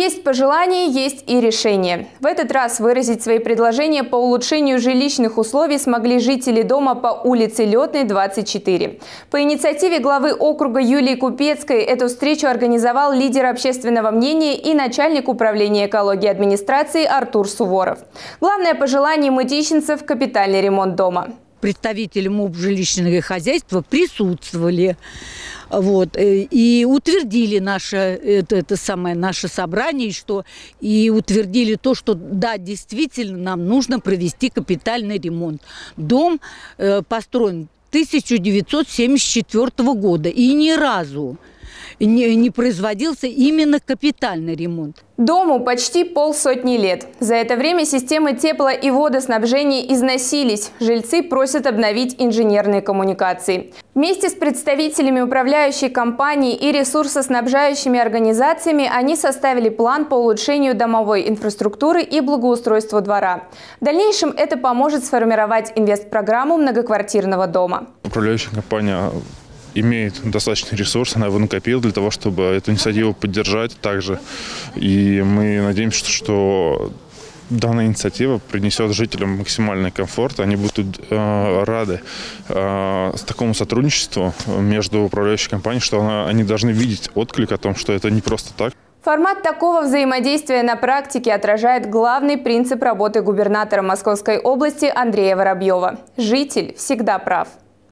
Есть пожелания, есть и решения. В этот раз выразить свои предложения по улучшению жилищных условий смогли жители дома по улице Летной, 24. По инициативе главы округа Юлии Купецкой эту встречу организовал лидер общественного мнения и начальник управления экологии администрации Артур Суворов. Главное пожелание мытищенцев – капитальный ремонт дома представители МУП жилищного хозяйства присутствовали. Вот, э, и утвердили наше, это, это самое, наше собрание, что, и утвердили то, что да, действительно нам нужно провести капитальный ремонт. Дом э, построен 1974 года и ни разу не, не производился именно капитальный ремонт. Дому почти полсотни лет. За это время системы тепло- и водоснабжения износились. Жильцы просят обновить инженерные коммуникации. Вместе с представителями управляющей компании и ресурсоснабжающими организациями они составили план по улучшению домовой инфраструктуры и благоустройству двора. В дальнейшем это поможет сформировать инвестпрограмму многоквартирного дома. Управляющая компания имеет достаточный ресурс, она его накопила для того, чтобы эту инициативу поддержать также. И мы надеемся, что данная инициатива принесет жителям максимальный комфорт. Они будут э, рады э, такому сотрудничеству между управляющей компанией, что она, они должны видеть отклик о том, что это не просто так. Формат такого взаимодействия на практике отражает главный принцип работы губернатора Московской области Андрея Воробьева. Житель всегда прав.